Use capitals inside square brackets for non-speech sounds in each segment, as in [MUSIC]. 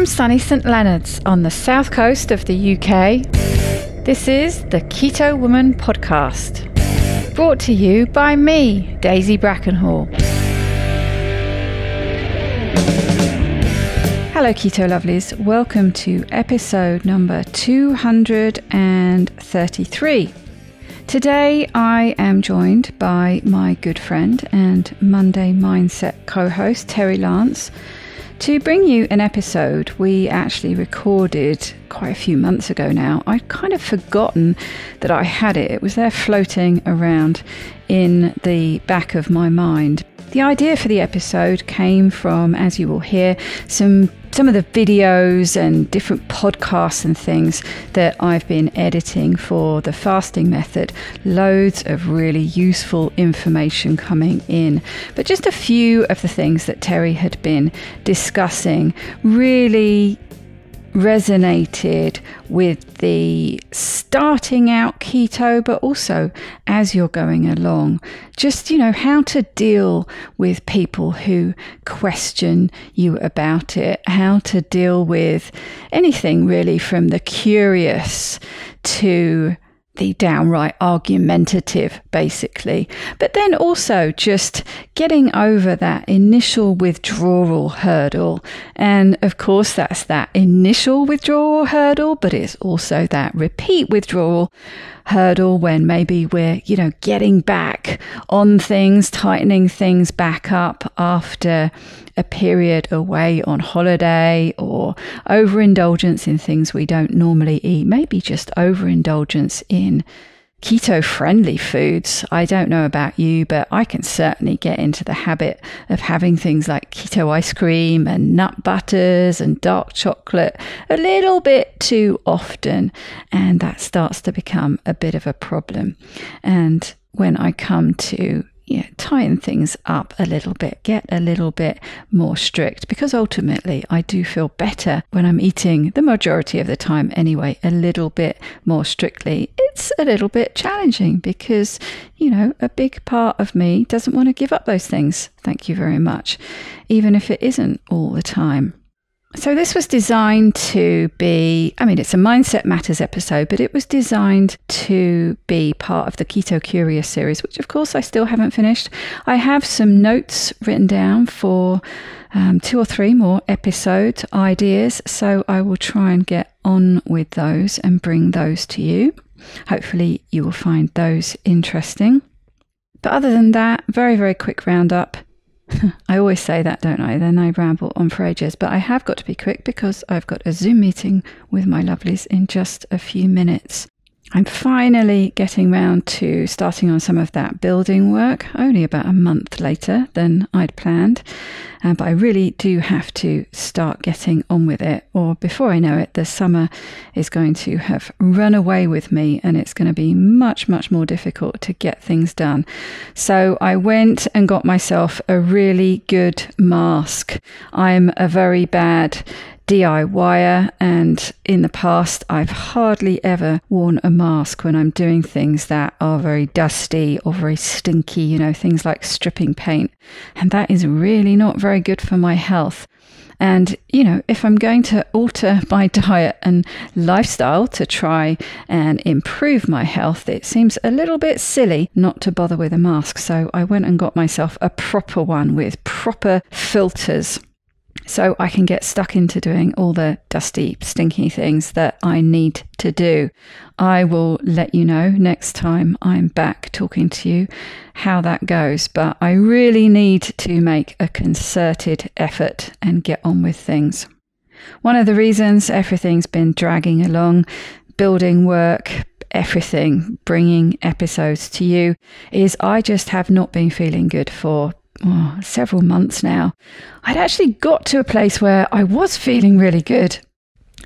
from sunny St Leonard's on the south coast of the UK. This is the Keto Woman podcast, brought to you by me, Daisy Brackenhall. Hello, Keto Lovelies. Welcome to episode number 233. Today, I am joined by my good friend and Monday Mindset co host, Terri Lance, to bring you an episode we actually recorded quite a few months ago now. I'd kind of forgotten that I had it, it was there floating around in the back of my mind. The idea for the episode came from, as you will hear, some some of the videos and different podcasts and things that I've been editing for the fasting method. Loads of really useful information coming in. But just a few of the things that Terri had been discussing really resonated with the starting out keto, but also as you're going along. Just, you know, how to deal with people who question you about it, how to deal with anything really from the curious to the downright argumentative, basically. But then also just getting over that initial withdrawal hurdle. And of course, that's that initial withdrawal hurdle, but it's also that repeat withdrawal hurdle when maybe we're, you know, getting back on things, tightening things back up after a period away on holiday or overindulgence in things we don't normally eat, maybe just overindulgence in keto friendly foods. I don't know about you, but I can certainly get into the habit of having things like keto ice cream and nut butters and dark chocolate a little bit too often. And that starts to become a bit of a problem. And when I come to you know, tighten things up a little bit, get a little bit more strict, because ultimately I do feel better when I'm eating the majority of the time anyway, a little bit more strictly. It's a little bit challenging because, you know, a big part of me doesn't want to give up those things. Thank you very much, even if it isn't all the time. So, this was designed to be, I mean, it's a Mindset Matters episode, but it was designed to be part of the Keto Curious series, which of course I still haven't finished. I have some notes written down for um, two or three more episode ideas, so I will try and get on with those and bring those to you. Hopefully, you will find those interesting. But other than that, very, very quick roundup. [LAUGHS] I always say that, don't I? Then I ramble on for ages. But I have got to be quick because I've got a Zoom meeting with my lovelies in just a few minutes. I'm finally getting round to starting on some of that building work, only about a month later than I'd planned. Uh, but I really do have to start getting on with it, or before I know it, the summer is going to have run away with me and it's going to be much, much more difficult to get things done. So I went and got myself a really good mask. I'm a very bad DIYer, and in the past, I've hardly ever worn a mask when I'm doing things that are very dusty or very stinky, you know, things like stripping paint. And that is really not very good for my health. And, you know, if I'm going to alter [LAUGHS] my diet and lifestyle to try and improve my health, it seems a little bit silly not to bother with a mask. So I went and got myself a proper one with proper filters so I can get stuck into doing all the dusty, stinky things that I need to do. I will let you know next time I'm back talking to you how that goes, but I really need to make a concerted effort and get on with things. One of the reasons everything's been dragging along, building work, everything, bringing episodes to you, is I just have not been feeling good for oh, several months now, I'd actually got to a place where I was feeling really good.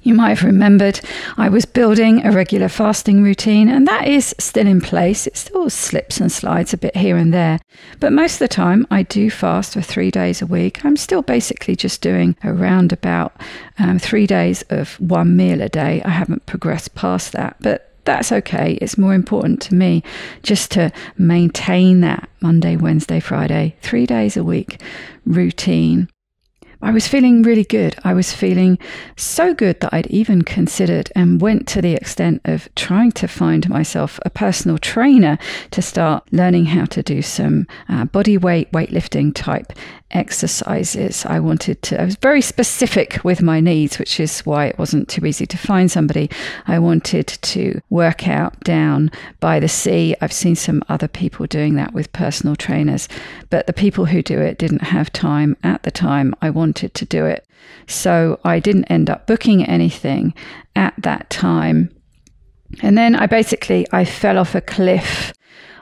You might have remembered I was building a regular fasting routine, and that is still in place. It still slips and slides a bit here and there. But most of the time, I do fast for three days a week. I'm still basically just doing around about um, three days of one meal a day. I haven't progressed past that. But that's okay. It's more important to me just to maintain that Monday, Wednesday, Friday, three days a week routine. I was feeling really good. I was feeling so good that I'd even considered and went to the extent of trying to find myself a personal trainer to start learning how to do some uh, body weight, weightlifting type exercises. I wanted to, I was very specific with my needs, which is why it wasn't too easy to find somebody. I wanted to work out down by the sea. I've seen some other people doing that with personal trainers, but the people who do it didn't have time at the time I wanted to do it. So I didn't end up booking anything at that time. And then I basically I fell off a cliff.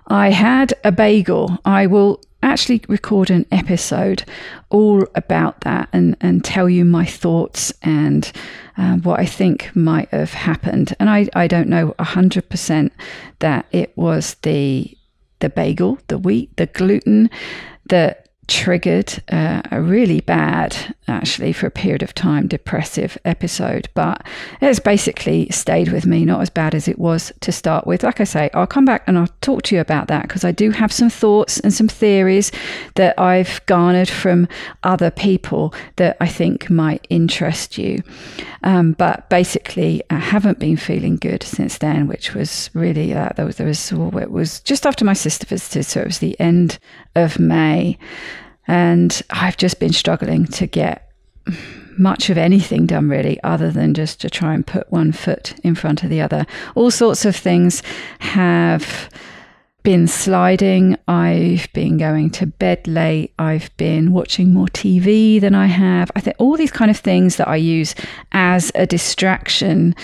I had a bagel. I will actually record an episode all about that and, and tell you my thoughts and uh, what I think might have happened. And I, I don't know 100% that it was the the bagel, the wheat, the gluten that triggered uh, a really bad, actually, for a period of time, depressive episode. But it's basically stayed with me, not as bad as it was to start with. Like I say, I'll come back and I'll talk to you about that because I do have some thoughts and some theories that I've garnered from other people that I think might interest you. Um, but basically, I haven't been feeling good since then, which was really, uh, was, there was, it was just after my sister visited, so it was the end of May. And I've just been struggling to get much of anything done really other than just to try and put one foot in front of the other. All sorts of things have been sliding. I've been going to bed late. I've been watching more tv than i have. I think all these kind of things that i use as a distraction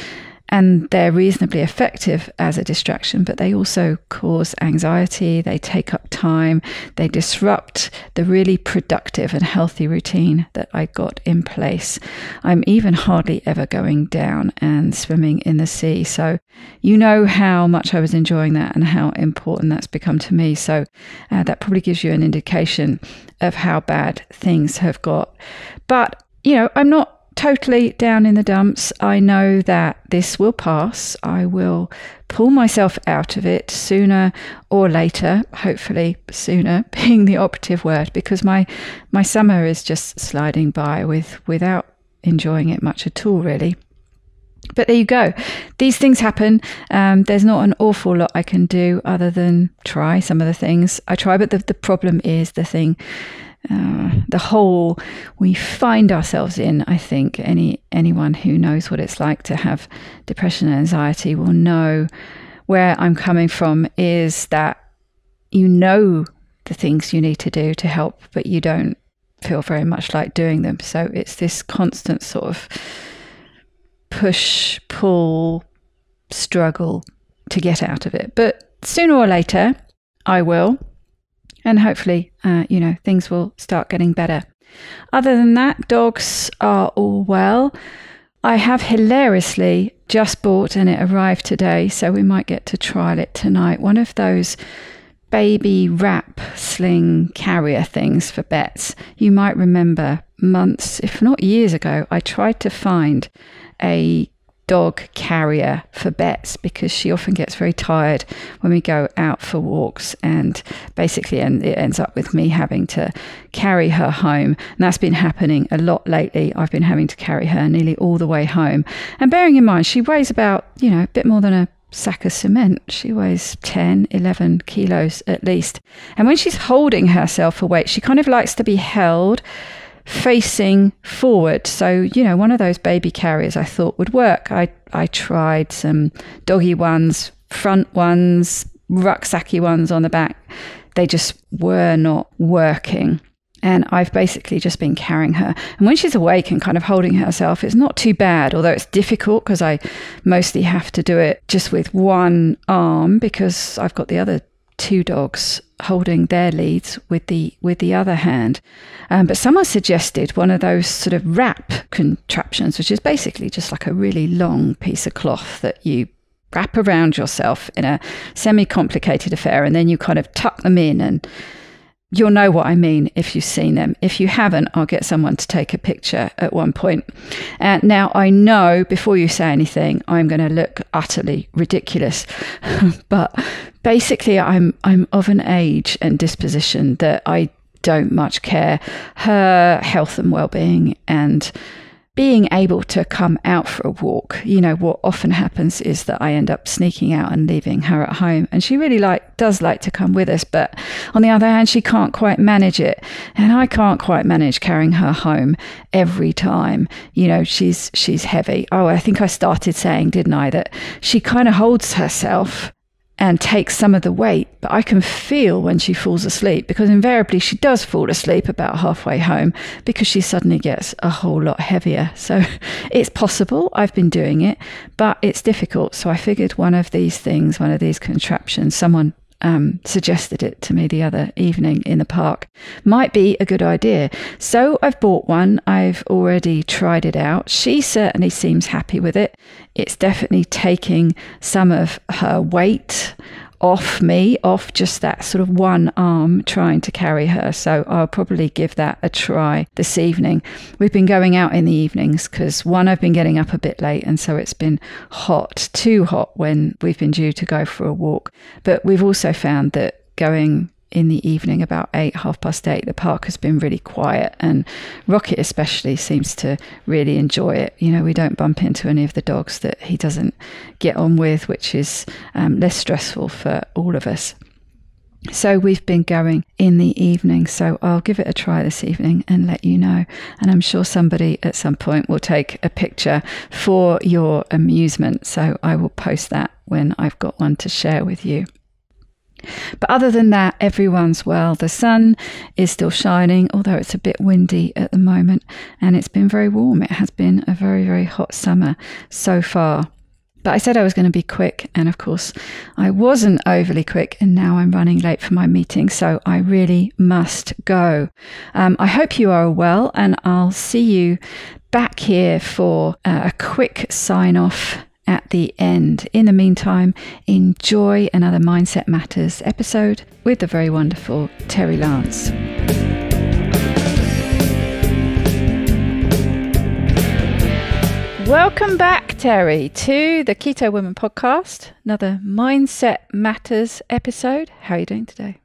and they're reasonably effective as a distraction, but they also cause anxiety, they take up time, they disrupt the really productive and healthy routine that I got in place. I'm even hardly ever going down and swimming in the sea. So, you know how much I was enjoying that and how important that's become to me. So, uh, that probably gives you an indication of how bad things have got. But, you know, I'm not totally down in the dumps. I know that this will pass. I will pull myself out of it sooner or later, hopefully sooner [LAUGHS] being the operative word because my my summer is just sliding by with without enjoying it much at all really. But there you go. These things happen. Um, there's not an awful lot I can do other than try some of the things I try. But the, the problem is the thing uh, the hole we find ourselves in. I think any anyone who knows what it's like to have depression and anxiety will know where I'm coming from. Is that you know the things you need to do to help, but you don't feel very much like doing them. So it's this constant sort of push, pull, struggle to get out of it. But sooner or later, I will and hopefully, uh, you know, things will start getting better. Other than that, dogs are all well. I have hilariously just bought, and it arrived today, so we might get to trial it tonight. One of those baby wrap sling carrier things for Bets. You might remember months, if not years ago, I tried to find a dog carrier for Bets because she often gets very tired when we go out for walks and basically and it ends up with me having to carry her home and that's been happening a lot lately I've been having to carry her nearly all the way home and bearing in mind she weighs about you know a bit more than a sack of cement. She weighs 10, 11 kilos at least. And when she's holding herself for weight, she kind of likes to be held facing forward. So, you know, one of those baby carriers I thought would work. I, I tried some doggy ones, front ones, rucksacky ones on the back. They just were not working. And I've basically just been carrying her. And when she's awake and kind of holding herself, it's not too bad, although it's difficult because I mostly have to do it just with one arm because I've got the other two dogs holding their leads with the with the other hand. Um, but someone suggested one of those sort of wrap contraptions, which is basically just like a really long piece of cloth that you wrap around yourself in a semi-complicated affair, and then you kind of tuck them in and You'll know what I mean if you've seen them. If you haven't, I'll get someone to take a picture at one point. Uh, now, I know before you say anything, I'm going to look utterly ridiculous, [LAUGHS] but basically, I'm I'm of an age and disposition that I don't much care. Her health and well being and being able to come out for a walk. You know, what often happens is that I end up sneaking out and leaving her at home. And she really like does like to come with us, but on the other hand, she can't quite manage it. And I can't quite manage carrying her home every time. You know, she's she's heavy. Oh, I think I started saying, didn't I, that she kind of holds herself and takes some of the weight, but I can feel when she falls asleep because invariably she does fall asleep about halfway home because she suddenly gets a whole lot heavier. [LAUGHS] So it's possible. I've been doing it, but it's difficult. So I figured one of these things, one of these contraptions, someone um, suggested it to me the other evening in the park. Might be a good idea. So I've bought one. I've already tried it out. She certainly seems happy with it. It's definitely taking some of her weight off me, off just that sort of one arm trying to carry her. So I'll probably give that a try this evening. We've been going out in the evenings because one, I've been getting up a bit late, and so it's been hot, too hot when we've been due to go for a walk. But we've also found that going in the evening, about eight, half past eight, the park has been really quiet, and Rocket especially seems to really enjoy it. You know, we don't bump into any of the dogs that he doesn't get on with, which is um, less stressful for all of us. So we've been going in the evening. So I'll give it a try this evening and let you know. And I'm sure somebody at some point will take a picture for your amusement. So I will post that when I've got one to share with you. But other than that, everyone's well. The sun is still shining, although it's a bit windy at the moment, and it's been very warm. It has been a very, very hot summer so far. But I said I was going to be quick, and of course, I wasn't overly quick, and now I'm running late for my meeting, so I really must go. Um, I hope you are well, and I'll see you back here for uh, a quick sign off at the end. In the meantime, enjoy another Mindset Matters episode with the very wonderful Terri Lance. Welcome back, Terri, to the Keto Woman podcast. Another Mindset Matters episode. How are you doing today?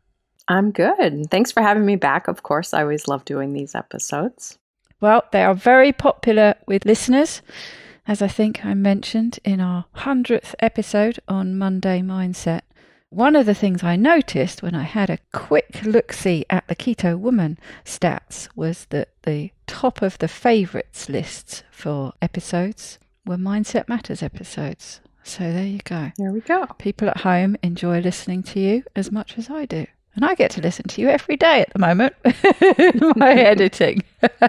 I'm good. Thanks for having me back. Of course, I always love doing these episodes. Well, they are very popular with listeners as I think I mentioned in our 100th episode on Monday Mindset. One of the things I noticed when I had a quick look see at the Keto Woman stats was that the top of the favourites lists for episodes were Mindset Matters episodes. So there you go. There we go. People at home enjoy listening to you as much as I do. And I get to listen to you every day at the moment, [LAUGHS] my [LAUGHS] editing. [LAUGHS]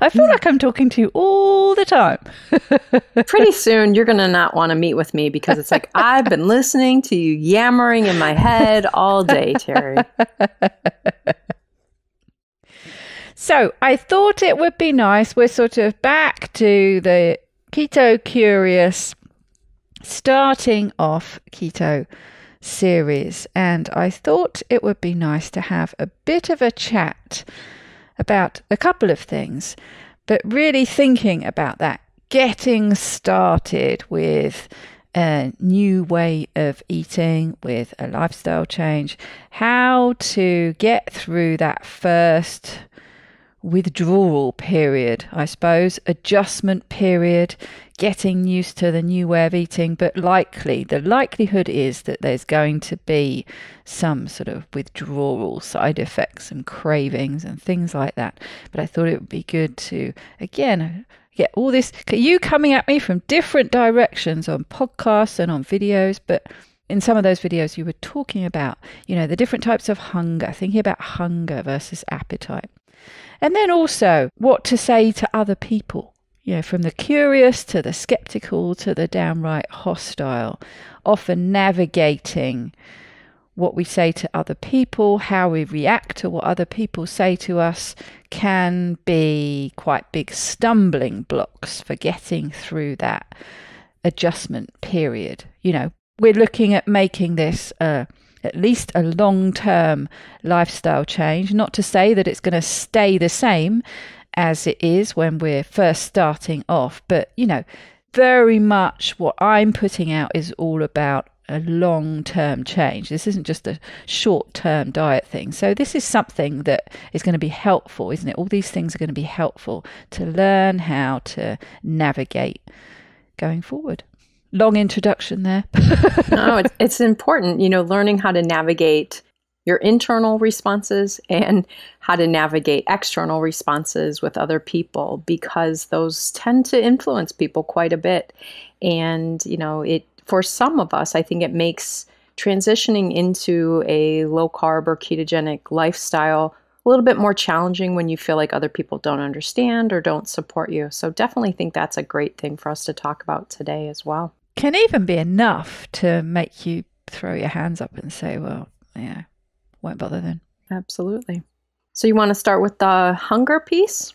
I feel like I'm talking to you all the time. Pretty soon, you're going to not want to meet with me because it's like, I've been listening to you yammering in my head all day, Terri. So I thought it would be nice. We're sort of back to the keto curious, starting off keto series, and I thought it would be nice to have a bit of a chat about a couple of things, but really thinking about that, getting started with a new way of eating, with a lifestyle change, how to get through that first withdrawal period, I suppose, adjustment period, getting used to the new way of eating, but likely, the likelihood is that there's going to be some sort of withdrawal side effects and cravings and things like that. But I thought it would be good to, again, get all this, you coming at me from different directions on podcasts and on videos, but in some of those videos you were talking about you know the different types of hunger thinking about hunger versus appetite and then also what to say to other people, you know, from the curious to the skeptical to the downright hostile, often navigating what we say to other people, how we react to what other people say to us can be quite big stumbling blocks for getting through that adjustment period. You know, we're looking at making this a at least a long term lifestyle change. Not to say that it's going to stay the same as it is when we're first starting off, but you know, very much what I'm putting out is all about a long term change. This isn't just a short term diet thing. So, this is something that is going to be helpful, isn't it? All these things are going to be helpful to learn how to navigate going forward. Long introduction there. [LAUGHS] no, it's, it's important, you know, learning how to navigate your internal responses and how to navigate external responses with other people because those tend to influence people quite a bit. And, you know, it for some of us, I think it makes transitioning into a low carb or ketogenic lifestyle a little bit more challenging when you feel like other people don't understand or don't support you. So definitely think that's a great thing for us to talk about today as well. Can even be enough to make you throw your hands up and say, well, yeah, won't bother then. Absolutely. So you want to start with the hunger piece?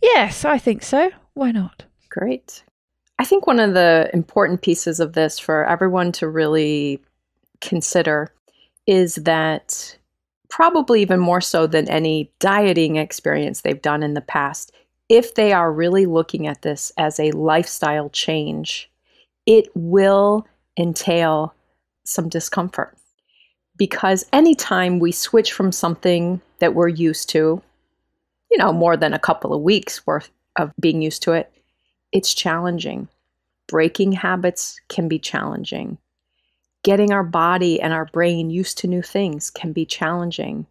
Yes, I think so. Why not? Great. I think one of the important pieces of this for everyone to really consider is that probably even more so than any dieting experience they've done in the past, if they are really looking at this as a lifestyle change, it will entail some discomfort. Because anytime we switch from something that we're used to, you know, more than a couple of weeks worth of being used to it, it's challenging. Breaking habits can be challenging. Getting our body and our brain used to new things can be challenging.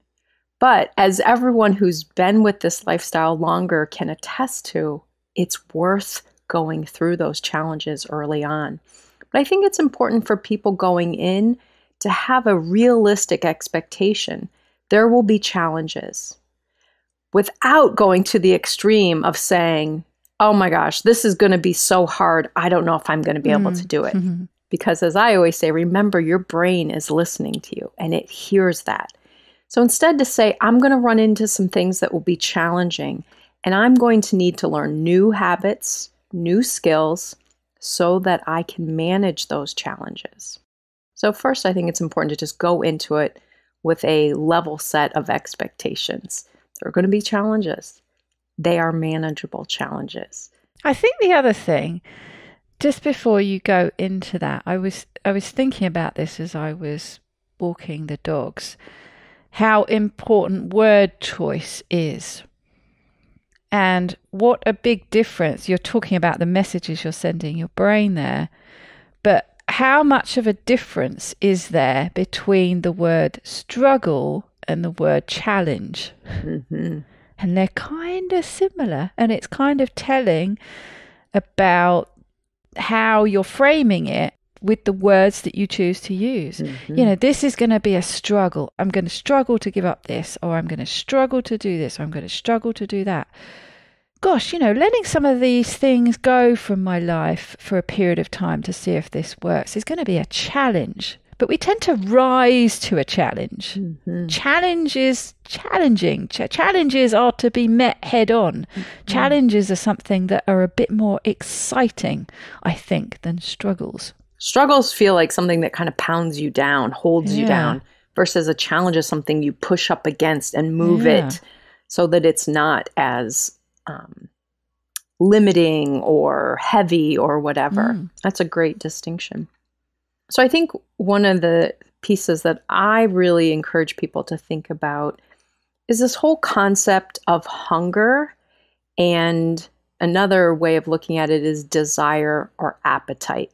But as everyone who's been with this lifestyle longer can attest to, it's worth going through those challenges early on. But I think it's important for people going in to have a realistic expectation. There will be challenges without going to the extreme of saying, oh my gosh, this is going to be so hard. I don't know if I'm going to be mm-hmm. able to do it. Mm-hmm. Because as I always say, remember your brain is listening to you and it hears that. So instead to say, I'm going to run into some things that will be challenging and I'm going to need to learn new habits, new skills so that I can manage those challenges. So, first, I think it's important to just go into it with a level set of expectations. There are going to be challenges they are manageable challenges. I think the other thing, just before you go into that, I was I was thinking about this as I was walking the dogs, how important word choice is. And what a big difference. You're talking about the messages you're sending your brain there, but how much of a difference is there between the word struggle and the word challenge? Mm-hmm and they're kind of similar and it's kind of telling about how you're framing it with the words that you choose to use. Mm-hmm. You know, this is going to be a struggle. I'm going to struggle to give up this, or I'm going to struggle to do this, or I'm going to struggle to do that. Gosh, you know, letting some of these things go from my life for a period of time to see if this works is going to be a challenge but we tend to rise to a challenge. Mm-hmm. Challenge is challenging. Ch- challenges are to be met head on. Mm-hmm. Challenges are something that are a bit more exciting, I think, than struggles. Struggles feel like something that kind of pounds you down, holds yeah. you down, versus a challenge is something you push up against and move yeah. it so that it's not as um, limiting or heavy or whatever. Mm. That's a great distinction. So I think one of the pieces that I really encourage people to think about is this whole concept of hunger and another way of looking at it is desire or appetite.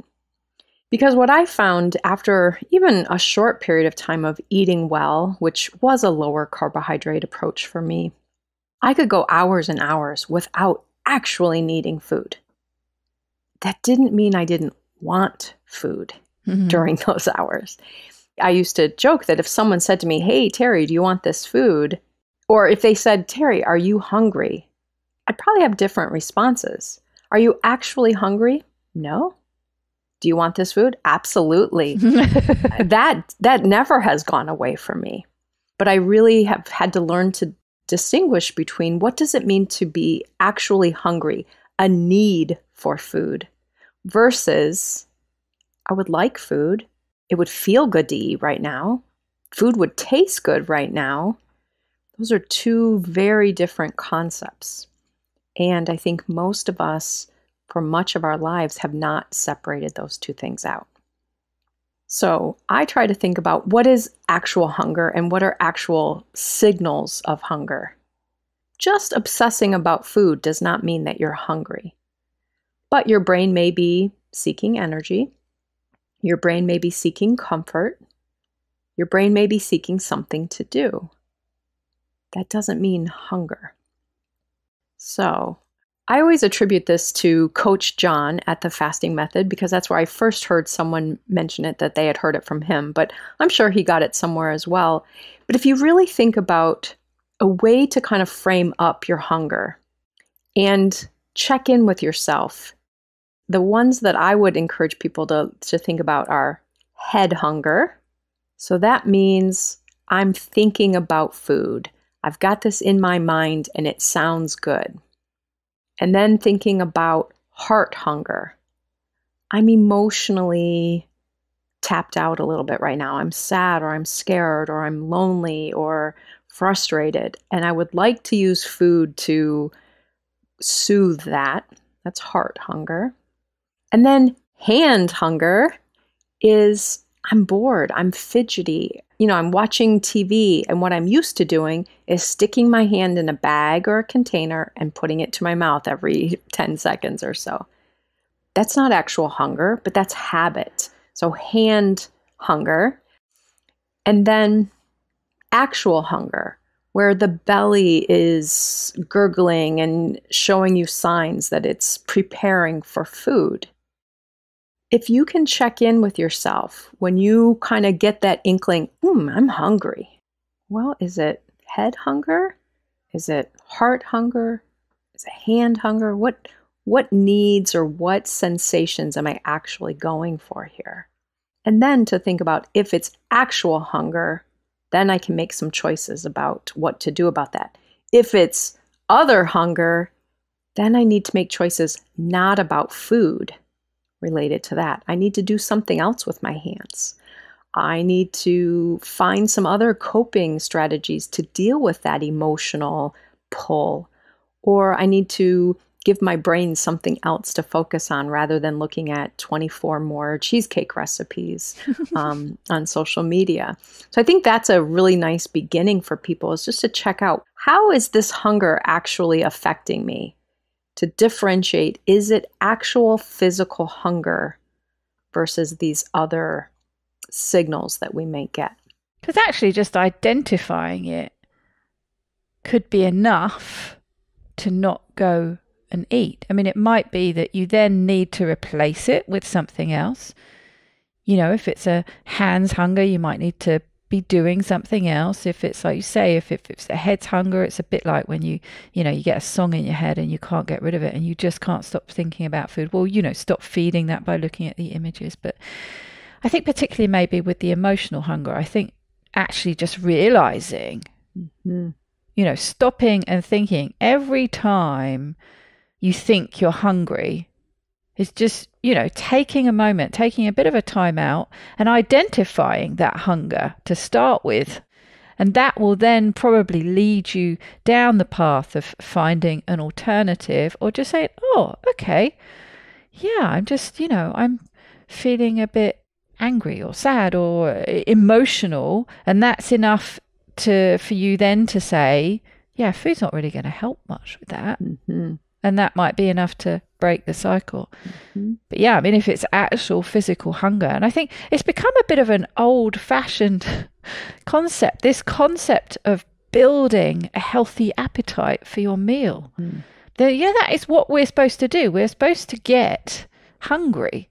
Because what I found after even a short period of time of eating well, which was a lower carbohydrate approach for me, I could go hours and hours without actually needing food. That didn't mean I didn't want food mm-hmm. during [LAUGHS] those hours. I used to joke that if someone said to me, Hey, Terri, do you want this food? Or if they said, Terri, are you hungry? I'd probably have different responses. Are you actually hungry? No. Do you want this food? Absolutely. [LAUGHS] that that never has gone away from me. But I really have had to learn to distinguish between what does it mean to be actually hungry, a need for food, versus I would like food. It would feel good to eat right now. Food would taste good right now. Those are two very different concepts. And I think most of us, for much of our lives, have not separated those two things out. So I try to think about what is actual hunger and what are actual signals of hunger. Just obsessing about food does not mean that you're hungry. But your brain may be seeking energy. Your brain may be seeking comfort. Your brain may be seeking something to do. That doesn't mean hunger. So, I always attribute this to Coach John at the Fasting Method because that's where I first heard someone mention it that they had heard it from him, but I'm sure he got it somewhere as well. But if you really think about a way to kind of frame up your hunger and check in with yourself, the ones that I would encourage people to, to think about are head hunger. So that means I'm thinking about food. I've got this in my mind and it sounds good. And then thinking about heart hunger. I'm emotionally tapped out a little bit right now. I'm sad or I'm scared or I'm lonely or frustrated. And I would like to use food to soothe that. That's heart hunger. And then hand hunger is I'm bored, I'm fidgety, you know, I'm watching TV, and what I'm used to doing is sticking my hand in a bag or a container and putting it to my mouth every 10 seconds or so. That's not actual hunger, but that's habit. So, hand hunger. And then actual hunger, where the belly is gurgling and showing you signs that it's preparing for food if you can check in with yourself when you kind of get that inkling, hmm, I'm hungry. Well, is it head hunger? Is it heart hunger? Is it hand hunger? What what needs or what sensations am I actually going for here? And then to think about if it's actual hunger, then I can make some choices about what to do about that. If it's other hunger, then I need to make choices not about food related to that. I need to do something else with my hands. I need to find some other coping strategies to deal with that emotional pull. Or I need to give my brain something else to focus on rather than looking at 24 more cheesecake recipes [LAUGHS] um, on social media. So I think that's a really nice beginning for people is just to check out how is this hunger actually affecting me? To differentiate is it actual physical hunger versus these other signals that we may get? Because actually, just identifying it could be enough to not go and eat. I mean, it might be that you then need to replace it with something else. You know, if it's a hands hunger, you might need to be doing something else. If it's like you say, if, if it's a head's hunger, it's a bit like when you, you know, you get a song in your head and you can't get rid of it and you just can't stop thinking about food. Well, you know, stop feeding that by looking at the images. But I think particularly maybe with the emotional hunger, I think actually just realizing, mm-hmm. you know, stopping and thinking every time you think you're hungry is just, you know, taking a moment, taking a bit of a time out and identifying that hunger to start with. And that will then probably lead you down the path of finding an alternative or just saying, oh, okay, yeah, I'm just, you know, I'm feeling a bit angry or sad or emotional. And that's enough to for you then to say, yeah, food's not really going to help much with that. Mm-hmm and that might be enough to break the cycle. Mm-hmm. But yeah, I mean, if it's actual physical hunger, and I think it's become a bit of an old fashioned [LAUGHS] concept this concept of building a healthy appetite for your meal. Mm. The, yeah, that is what we're supposed to do. We're supposed to get hungry.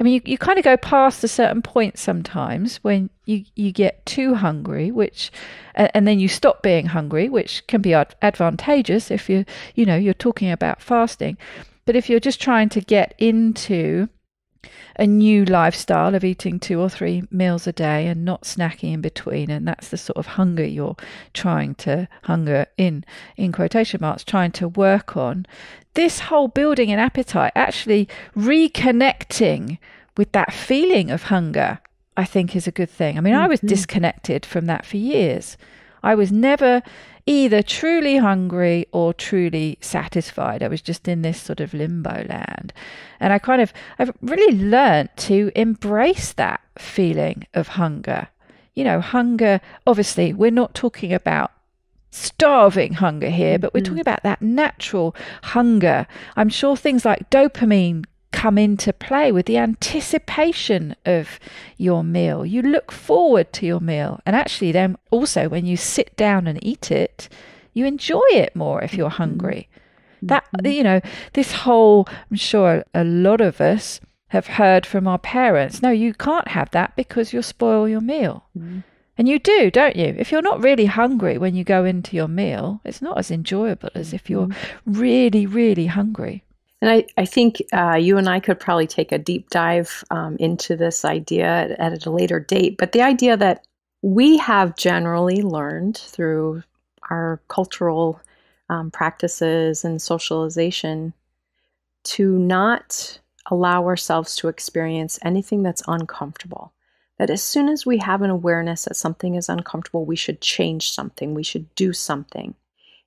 I mean, you, you kind of go past a certain point sometimes when you, you get too hungry, which, and then you stop being hungry, which can be advantageous if you, you know, you're talking about fasting. But if you're just trying to get into a new lifestyle of eating two or three meals a day and not snacking in between and that's the sort of hunger you're trying to hunger in in quotation marks trying to work on this whole building an appetite actually reconnecting with that feeling of hunger i think is a good thing i mean mm-hmm. i was mm-hmm. disconnected from that for years i was never either truly hungry or truly satisfied. I was just in this sort of limbo land. And I kind of, I've really learned to embrace that feeling of hunger. You know, hunger, obviously, we're not talking about starving hunger here, but we're mm. talking about that natural hunger. I'm sure things like dopamine come into play with the anticipation of your meal. You look forward to your meal. And actually, then also when you sit down and eat it, you enjoy it more if you're mm-hmm. hungry. Mm-hmm. That, you know, this whole, I'm sure a lot of us have heard from our parents no, you can't have that because you'll spoil your meal. Mm-hmm. And you do, don't you? If you're not really hungry when you go into your meal, it's not as enjoyable as if you're mm-hmm. really, really hungry. And I, I think uh, you and I could probably take a deep dive um, into this idea at, at a later date. But the idea that we have generally learned through our cultural um, practices and socialization to not allow ourselves to experience anything that's uncomfortable. That as soon as we have an awareness that something is uncomfortable, we should change something, we should do something.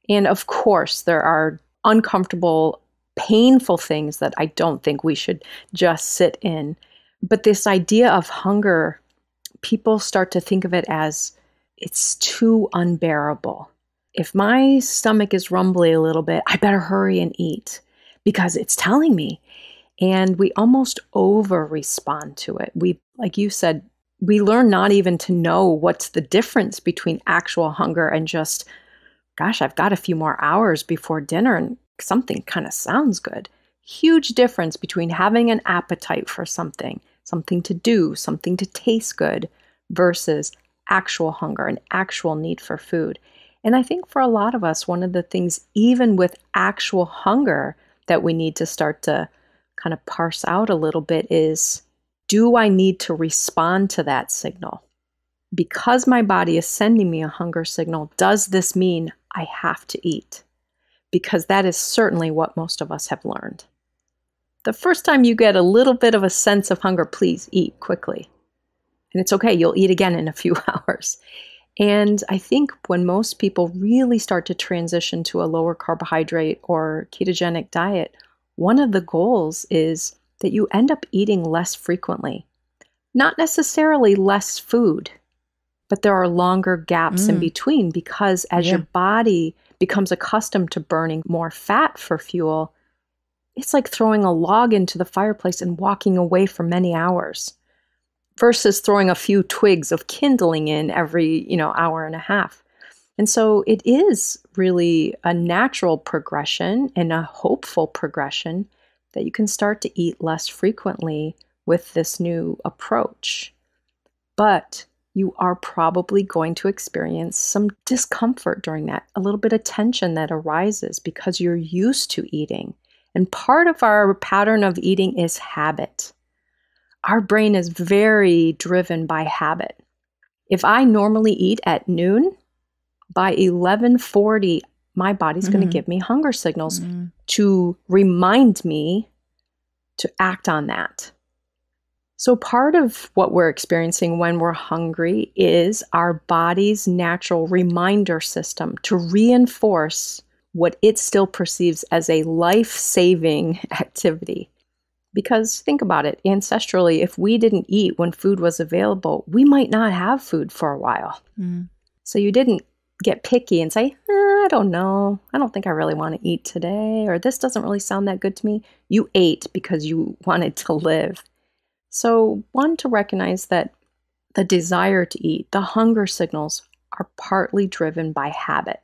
And of course, there are uncomfortable painful things that I don't think we should just sit in. But this idea of hunger, people start to think of it as it's too unbearable. If my stomach is rumbly a little bit, I better hurry and eat because it's telling me. And we almost over respond to it. We, like you said, we learn not even to know what's the difference between actual hunger and just, gosh, I've got a few more hours before dinner and something kind of sounds good. Huge difference between having an appetite for something, something to do, something to taste good, versus actual hunger and actual need for food. And I think for a lot of us, one of the things, even with actual hunger, that we need to start to kind of parse out a little bit is do I need to respond to that signal? Because my body is sending me a hunger signal, does this mean I have to eat? Because that is certainly what most of us have learned. The first time you get a little bit of a sense of hunger, please eat quickly. And it's okay, you'll eat again in a few [LAUGHS] hours. And I think when most people really start to transition to a lower carbohydrate or ketogenic diet, one of the goals is that you end up eating less frequently. Not necessarily less food, but there are longer gaps mm. in between because as yeah. your body becomes accustomed to burning more fat for fuel, it's like throwing a log into the fireplace and walking away for many hours versus throwing a few twigs of kindling in every, you know, hour and a half. And so it is really a natural progression and a hopeful progression that you can start to eat less frequently with this new approach. But you are probably going to experience some discomfort during that, a little bit of tension that arises because you're used to eating. And part of our pattern of eating is habit. Our brain is very driven by habit. If I normally eat at noon, by 11:40 my body's mm-hmm. going to give me hunger signals mm-hmm. to remind me to act on that. So, part of what we're experiencing when we're hungry is our body's natural reminder system to reinforce what it still perceives as a life saving [LAUGHS] activity. Because think about it ancestrally, if we didn't eat when food was available, we might not have food for a while. Mm. So, you didn't get picky and say, eh, I don't know. I don't think I really want to eat today, or this doesn't really sound that good to me. You ate because you wanted to live. So, one, to recognize that the desire to eat, the hunger signals, are partly driven by habit.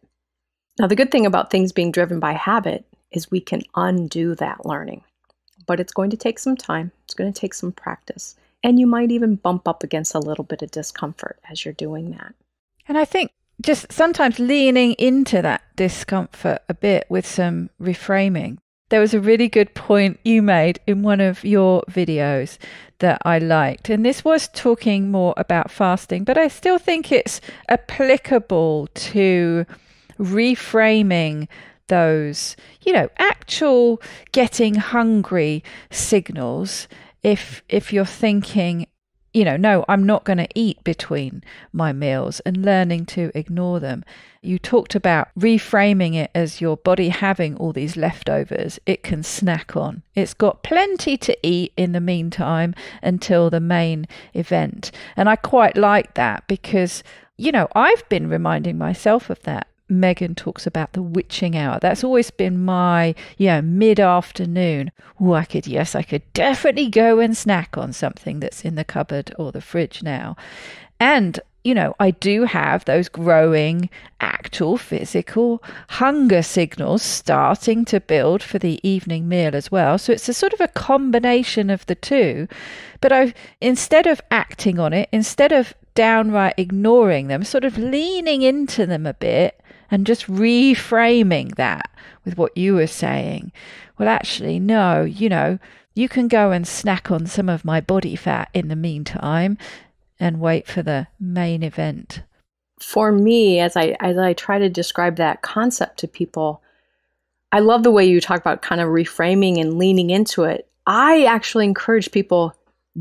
Now, the good thing about things being driven by habit is we can undo that learning, but it's going to take some time, it's going to take some practice, and you might even bump up against a little bit of discomfort as you're doing that. And I think just sometimes leaning into that discomfort a bit with some reframing there was a really good point you made in one of your videos that I liked. And this was talking more about fasting, but I still think it's applicable to reframing those, you know, actual getting hungry signals if if you're thinking you know, no, I'm not going to eat between my meals and learning to ignore them. You talked about reframing it as your body having all these leftovers it can snack on. It's got plenty to eat in the meantime until the main event. And I quite like that because, you know, I've been reminding myself of that. Megan talks about the witching hour. That's always been my, yeah, mid afternoon. Oh, I could, yes, I could definitely go and snack on something that's in the cupboard or the fridge now. And you know, I do have those growing actual physical hunger signals starting to build for the evening meal as well. So it's a sort of a combination of the two. But I've, instead of acting on it, instead of downright ignoring them, sort of leaning into them a bit and just reframing that with what you were saying. Well, actually, no, you know, you can go and snack on some of my body fat in the meantime and wait for the main event? For me, as I as I try to describe that concept to people, I love the way you talk about kind of reframing and leaning into it. I actually encourage people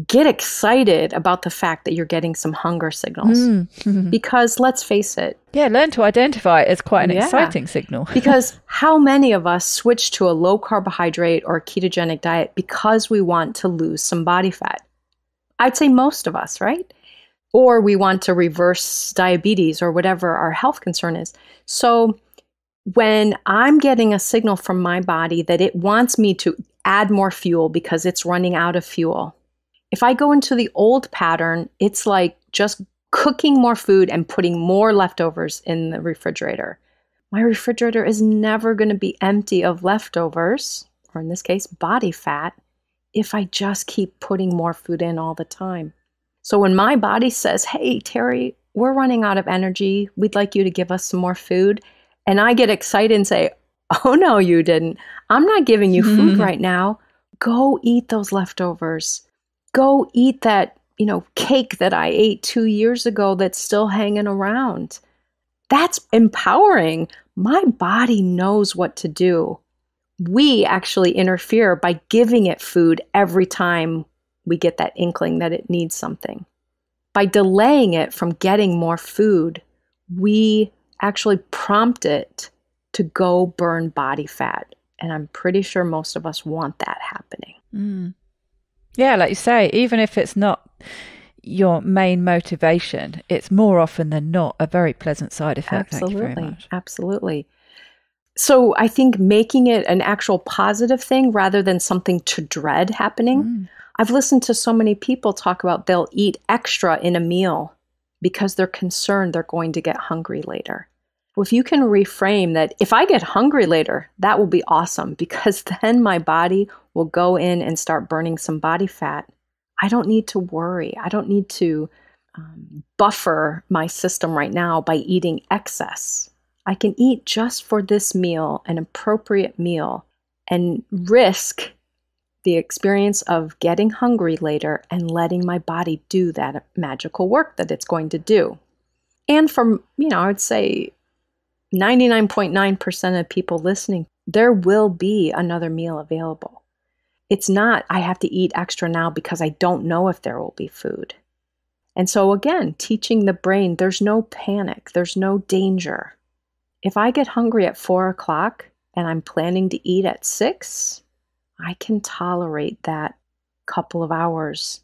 get excited about the fact that you're getting some hunger signals. Mm. because let's face it. Yeah, learn to identify it as quite an yeah. exciting signal. [LAUGHS] because how many of us switch to a low carbohydrate or ketogenic diet because we want to lose some body fat? I'd say most of us, right? or we want to reverse diabetes or whatever our health concern is. So when I'm getting a signal from my body that it wants me to add more fuel because it's running out of fuel, if I go into the old pattern, it's like just cooking more food and putting more leftovers in the refrigerator. My refrigerator is never going to be empty of leftovers, or in this case, body fat, if I just keep putting more food in all the time. So when my body says, Hey, Terri, we're running out of energy, we'd like you to give us some more food. And I get excited and say, Oh, no, you didn't. I'm not giving you food [LAUGHS] right now. Go eat those leftovers. Go eat that, you know, cake that I ate two years ago that's still hanging around. That's empowering. My body knows what to do. We actually interfere by giving it food every time we get that inkling that it needs something. By delaying it from getting more food, we actually prompt it to go burn body fat. And I'm pretty sure most of us want that happening. Mm. Yeah, like you say, even if it's not your main motivation, it's more often than not a very pleasant side effect. Absolutely. Absolutely. So I think making it an actual positive thing rather than something to dread happening. Mm. I've listened to so many people talk about they'll eat extra in a meal because they're concerned they're going to get hungry later. Well, if you can reframe that, if I get hungry later, that will be awesome [LAUGHS] because then my body will go in and start burning some body fat. I don't need to worry. I don't need to um, buffer my system right now by eating excess. I can eat just for this meal, an appropriate meal, and risk the experience of getting hungry later and letting my body do that magical work that it's going to do. And from, you know, I would say 99.9% of people listening, there will be another meal available. It's not, I have to eat extra now because I don't know if there will be food. And so, again, teaching the brain there's no panic, there's no danger. If I get hungry at four o'clock and I'm planning to eat at six, I can tolerate that couple of hours.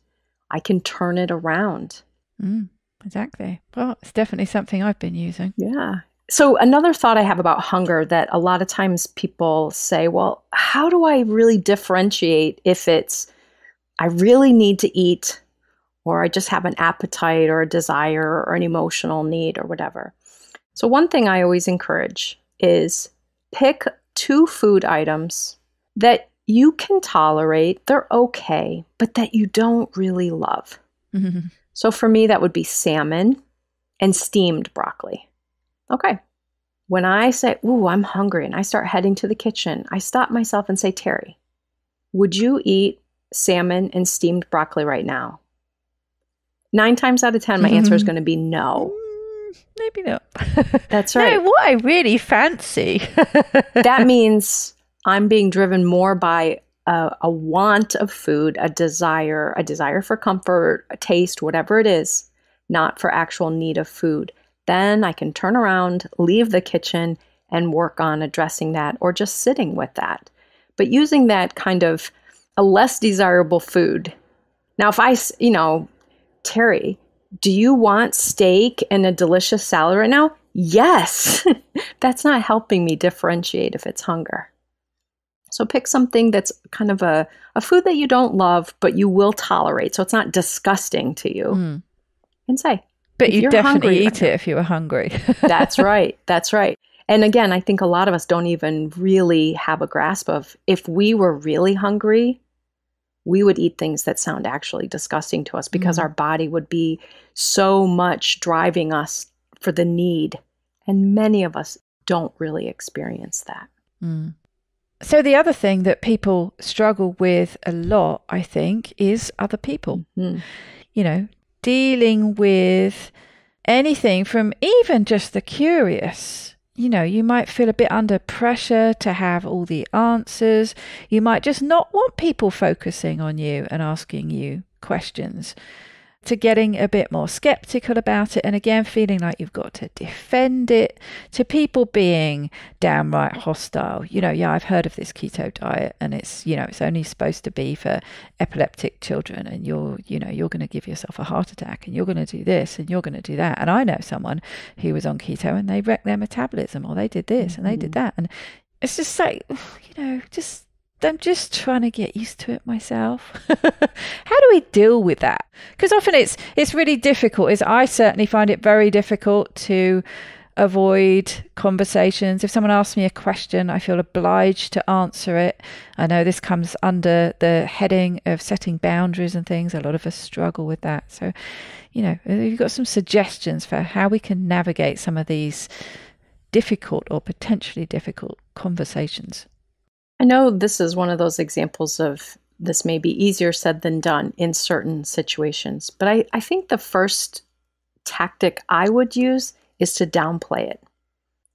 I can turn it around. Mm, exactly. Well, it's definitely something I've been using. Yeah. So, another thought I have about hunger that a lot of times people say, well, how do I really differentiate if it's I really need to eat or I just have an appetite or a desire or an emotional need or whatever? So, one thing I always encourage is pick two food items that you can tolerate, they're okay, but that you don't really love. Mm-hmm. So for me, that would be salmon and steamed broccoli. Okay. When I say, Ooh, I'm hungry, and I start heading to the kitchen, I stop myself and say, Terri, would you eat salmon and steamed broccoli right now? Nine times out of 10, my mm-hmm. answer is going to be no. Mm, maybe not. That's [LAUGHS] right. No, what I really fancy. [LAUGHS] that means I'm being driven more by a, a want of food, a desire, a desire for comfort, a taste, whatever it is, not for actual need of food, then I can turn around, leave the kitchen, and work on addressing that or just sitting with that. But using that kind of a less desirable food. Now, if I, you know, Terri, do you want steak and a delicious salad right now? Yes. [LAUGHS] that's not helping me differentiate if it's hunger. So pick something that's kind of a, a food that you don't love, but you will tolerate. So it's not disgusting to you. Mm. And say, but you'd definitely eat it if you were hungry. [LAUGHS] that's right. That's right. And again, I think a lot of us don't even really have a grasp of if we were really hungry, we would eat things that sound actually disgusting to us because mm. our body would be so much driving us for the need. And many of us don't really experience that. Mm. So, the other thing that people struggle with a lot, I think, is other people. Mm-hmm. You know, dealing with anything from even just the curious. You know, you might feel a bit under pressure to have all the answers. You might just not want people focusing on you and asking you questions to getting a bit more skeptical about it and again feeling like you've got to defend it to people being downright hostile you know yeah i've heard of this keto diet and it's you know it's only supposed to be for epileptic children and you're you know you're going to give yourself a heart attack and you're going to do this and you're going to do that and i know someone who was on keto and they wrecked their metabolism or they did this mm-hmm. and they did mm-hmm. that and it's just like [SIGHS] you know just I'm just trying to get used to it myself. [LAUGHS] How do we deal with that? Because often it's it's really difficult. Is I certainly find it very difficult to avoid conversations. If someone asks me a question, I feel obliged to answer it. I know this comes under the heading of setting boundaries and things. A lot of us struggle with that. So, you know, uh, you've got some suggestions for how we can navigate some of these difficult or potentially difficult conversations. I know this is one of those examples of this may be easier said than done in certain situations, but I, I think the first tactic I would use is to downplay it.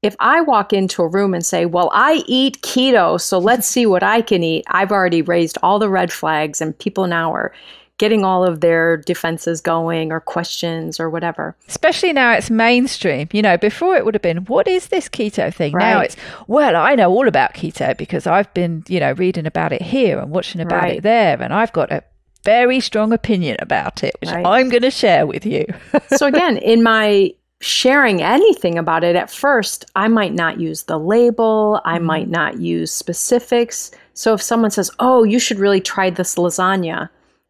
If I walk into a room and say, Well, I eat keto, so let's see what I can eat, I've already raised all the red flags, and people now are getting all of their defenses going or questions or whatever. Especially now it's mainstream. You know, before it would have been, what is this keto thing? Right. Now it's, well, I know all about keto because I've been, you know, reading about it here and watching about right. it there. And I've got a very strong opinion about it, which right. I'm going to share with you. [LAUGHS] so, again, in my sharing anything about it at first, I might not use the label, I mm-hmm. might not use specifics. So, if someone says, Oh, you should really try this lasagna,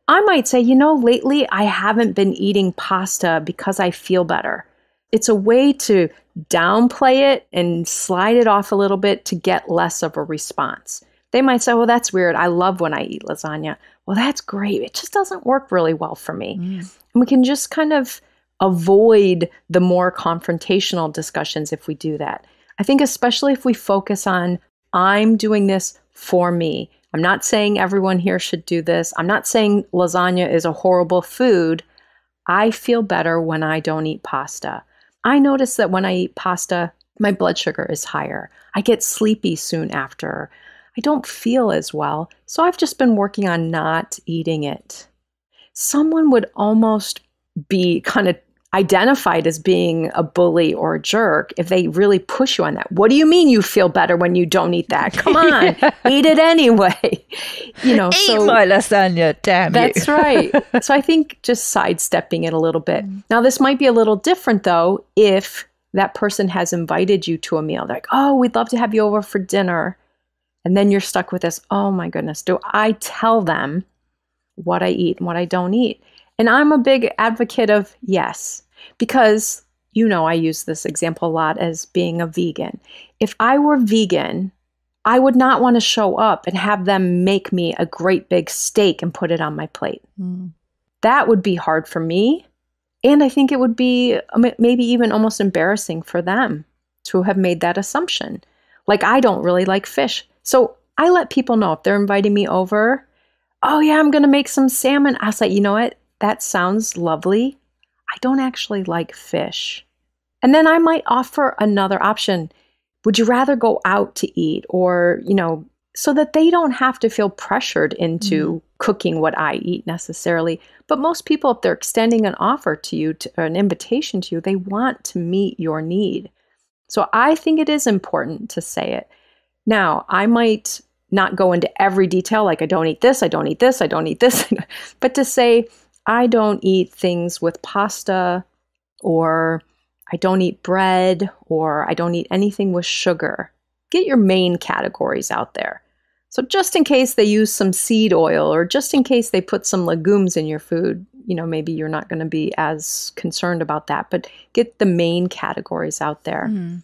I might say, you know, lately I haven't been eating pasta because I feel better. It's a way to downplay it and slide it off a little bit to get less of a response. They might say, well, that's weird. I love when I eat lasagna. Well, that's great. It just doesn't work really well for me. Mm. And we can just kind of avoid the more confrontational discussions if we do that. I think, especially if we focus on, I'm doing this for me. I'm not saying everyone here should do this. I'm not saying lasagna is a horrible food. I feel better when I don't eat pasta. I notice that when I eat pasta, my blood sugar is higher. I get sleepy soon after. I don't feel as well. So I've just been working on not eating it. Someone would almost be [LAUGHS] kind of identified as being a bully or a jerk if they really push you on that. What do you mean you feel better when you don't eat that? Come [LAUGHS] on, eat it anyway. [LAUGHS] You know, eat so my lasagna, damn That's right. [LAUGHS] So I think just sidestepping it a little bit. Mm. Now this might be a little different though if that person has invited you to a meal. They're like, "Oh, we'd love to have you over for dinner." And then you're stuck with this, "Oh my goodness, do I tell them what I eat and what I don't eat?" And I'm a big advocate of yes, because you know, I use this example a lot as being a vegan. If I were vegan, I would not want to show up and have them make me a great big steak and put it on my plate. Mm. That would be hard for me. And I think it would be maybe even almost embarrassing for them to have made that assumption. Like, I don't really like fish. So I let people know if they're inviting me over, oh, yeah, I'm going to make some salmon. I was like, you know what? That sounds lovely. I don't actually like fish. And then I might offer another option. Would you rather go out to eat or, you know, so that they don't have to feel pressured into mm. cooking what I eat necessarily. But most people, if they're extending an offer to you, to, an invitation to you, they want to meet your need. So I think it is important to say it. Now, I might not go into every detail, like I don't eat this, I don't eat this, I don't eat this, [LAUGHS] but to say, I don't eat things with pasta, or I don't eat bread, or I don't eat anything with sugar get your main categories out there. So, just in case they use some seed oil or just in case they put some legumes in your food, you know, maybe you're not going to be as concerned about that, but get the main categories out there. Mm.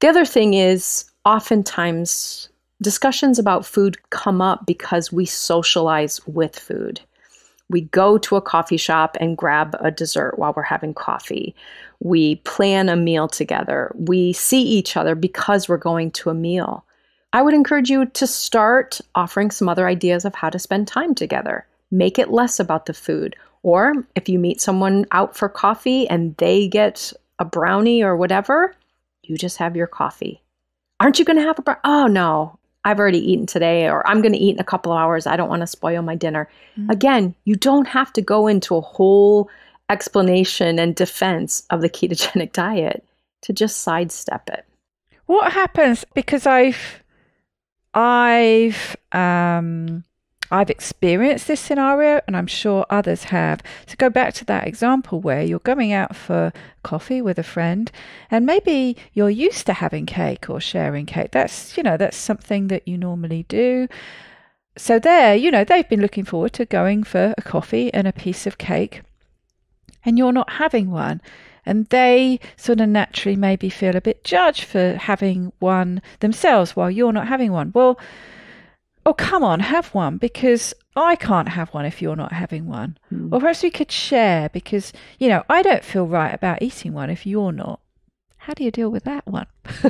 The other thing is, oftentimes discussions about food come up because we socialize with food. We go to a coffee shop and grab a dessert while we're having coffee. We plan a meal together. We see each other because we're going to a meal. I would encourage you to start offering some other ideas of how to spend time together. Make it less about the food. Or if you meet someone out for coffee and they get a brownie or whatever, you just have your coffee. Aren't you going to have a brownie? Oh, no, I've already eaten today, or I'm going to eat in a couple of hours. I don't want to spoil my dinner. Mm-hmm. Again, you don't have to go into a whole explanation and defense of the ketogenic diet to just sidestep it. What happens because I've I've um I've experienced this scenario and I'm sure others have. So go back to that example where you're going out for coffee with a friend and maybe you're used to having cake or sharing cake. That's, you know, that's something that you normally do. So there, you know, they've been looking forward to going for a coffee and a piece of cake and you're not having one. And they sort of naturally maybe feel a bit judged for having one themselves while you're not having one. Well, oh, come on, have one because I can't have one if you're not having one. Mm. Or perhaps we could share because, you know, I don't feel right about eating one if you're not. How do you deal with that one?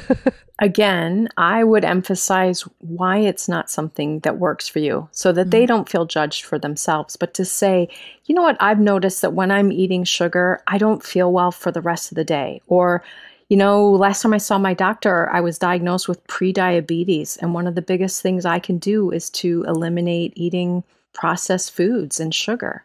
[LAUGHS] Again, I would emphasize why it's not something that works for you so that mm. they don't feel judged for themselves, but to say, you know what, I've noticed that when I'm eating sugar, I don't feel well for the rest of the day. Or, you know, last time I saw my doctor, I was diagnosed with prediabetes. And one of the biggest things I can do is to eliminate eating processed foods and sugar.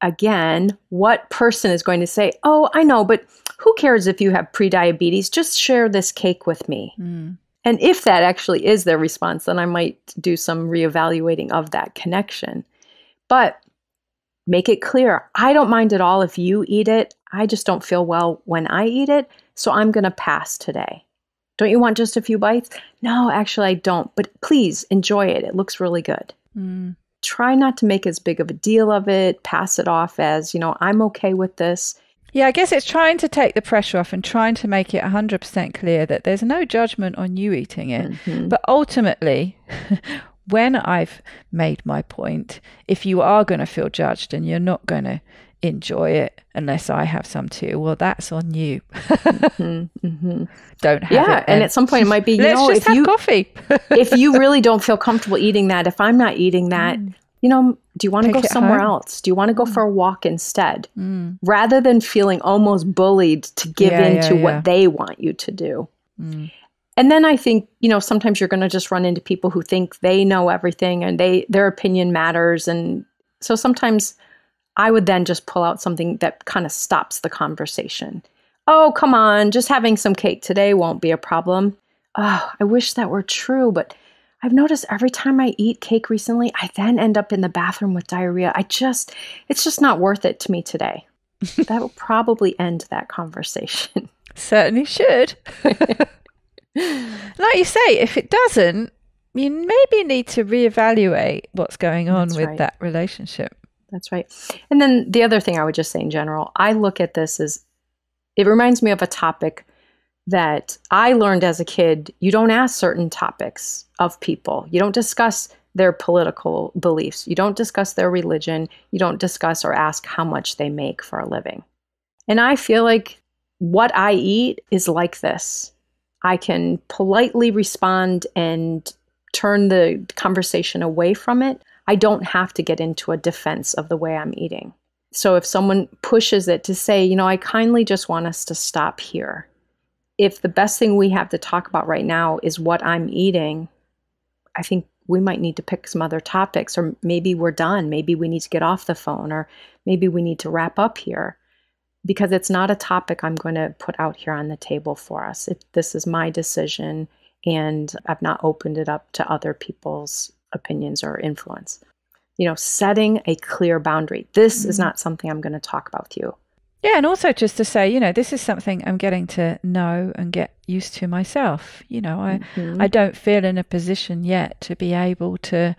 Again, what person is going to say, Oh, I know, but who cares if you have prediabetes? Just share this cake with me. Mm. And if that actually is their response, then I might do some reevaluating of that connection. But make it clear I don't mind at all if you eat it. I just don't feel well when I eat it. So I'm going to pass today. Don't you want just a few bites? No, actually, I don't. But please enjoy it. It looks really good. Mm. Try not to make as big of a deal of it. Pass it off as, you know, I'm okay with this. Yeah, I guess it's trying to take the pressure off and trying to make it 100% clear that there's no judgment on you eating it. Mm-hmm. But ultimately, [LAUGHS] when I've made my point, if you are going to feel judged and you're not going to enjoy it unless I have some too. Well, that's on you. mm-hmm, mm-hmm. [LAUGHS] Don't have yeah, it. and at some point it might be you Let's know if you coffee. [LAUGHS] if you really don't feel comfortable eating that, if I'm not eating that, mm. you know, do you want to go somewhere home. else? Do you want to go mm. for a walk instead, mm. rather than feeling almost bullied to give yeah, in to yeah, what they want you to do? Mm. And then I think, you know, sometimes you're going to just run into people who think they know everything and they their opinion matters and so sometimes I would then just pull out something that kind of stops the conversation. Oh, come on, just having some cake today won't be a problem. Oh, I wish that were true, but I've noticed every time I eat cake recently, I then end up in the bathroom with diarrhea. I just, it's just not worth it to me today. [LAUGHS] that will probably end that conversation. Certainly should. [LAUGHS] like you say, if it doesn't, you maybe need to reevaluate what's going on That's with right. that relationship. That's right. And then the other thing I would just say in general, I look at this as it reminds me of a topic that I learned as a kid. You don't ask certain topics of people, you don't discuss their political beliefs, you don't discuss their religion, you don't discuss or ask how much they make for a living. And I feel like what I eat is like this. I can politely respond and turn the conversation away from it. I don't have to get into a defense of the way I'm eating. So if someone pushes it to say, you know, I kindly just want us to stop here. If the best thing we have to talk about right now is what I'm eating, I think we might need to pick some other topics, or maybe we're done. Maybe we need to get off the phone, or maybe we need to wrap up here because it's not a topic I'm going to put out here on the table for us. It, this is my decision, and I've not opened it up to other people's opinions or influence. You know, setting a clear boundary. This mm-hmm. is not something I'm going to talk about with you. Yeah, and also just to say, you know, this is something I'm getting to know and get used to myself. You know, I mm-hmm. I don't feel in a position yet to be able to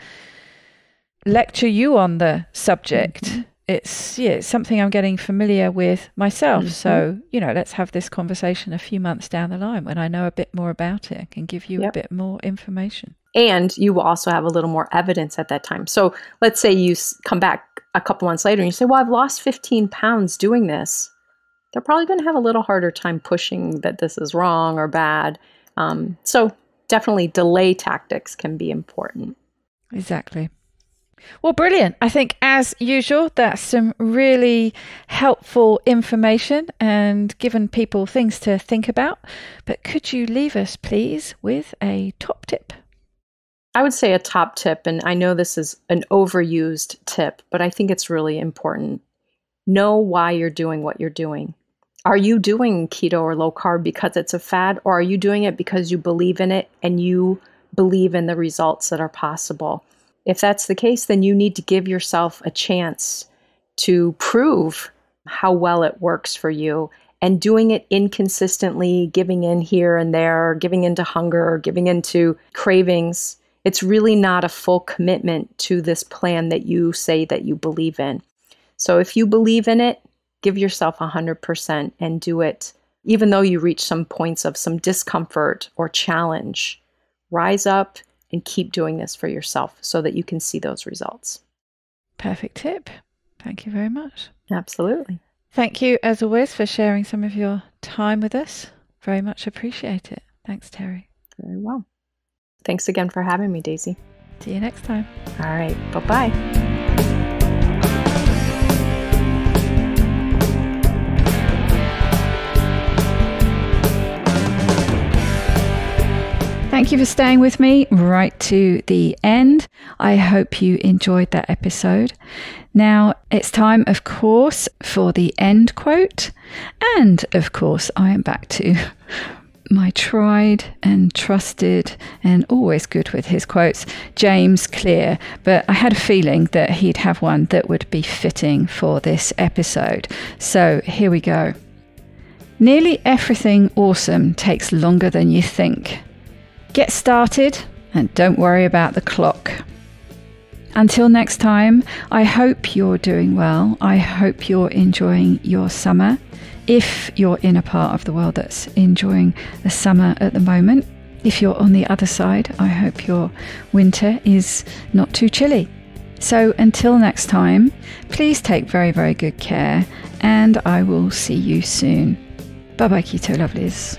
lecture you on the subject. Mm-hmm. It's yeah, it's something I'm getting familiar with myself. Mm-hmm. So, you know, let's have this conversation a few months down the line when I know a bit more about it and give you yep. a bit more information. And you will also have a little more evidence at that time. So, let's say you come back a couple months later and you say, Well, I've lost 15 pounds doing this, they're probably going to have a little harder time pushing that this is wrong or bad. Um, so, definitely delay tactics can be important. Exactly. Well, brilliant. I think, as usual, that's some really helpful information and given people things to think about. But could you leave us, please, with a top tip? I would say a top tip, and I know this is an overused tip, but I think it's really important. Know why you're doing what you're doing. Are you doing keto or low carb because it's a fad, or are you doing it because you believe in it and you believe in the results that are possible? If that's the case, then you need to give yourself a chance to prove how well it works for you and doing it inconsistently, giving in here and there, giving into hunger, giving into cravings it's really not a full commitment to this plan that you say that you believe in. So if you believe in it, give yourself 100% and do it even though you reach some points of some discomfort or challenge. Rise up and keep doing this for yourself so that you can see those results. Perfect tip. Thank you very much. Absolutely. Thank you, as always, for sharing some of your time with us. Very much appreciate it. Thanks, Terri. Very well. Thanks again for having me, Daisy. See you next time. All right. Bye bye. Thank you for staying with me right to the end. I hope you enjoyed that episode. Now, it's time, of course, for the end quote. And, of course, I am back to [LAUGHS] my tried and trusted and always good with his quotes, James Clear, but I had a feeling that he'd have one that would be fitting for this episode. So here we go. Nearly everything awesome takes longer than you think. Get started and don't worry about the clock. Until next time, I hope you're doing well. I hope you're enjoying your summer if you're in a part of the world that's enjoying the summer at the moment. If you're on the other side, I hope your winter is not too chilly. So until next time, please take very, very good care, and I will see you soon. Bye bye, Keto Lovelies.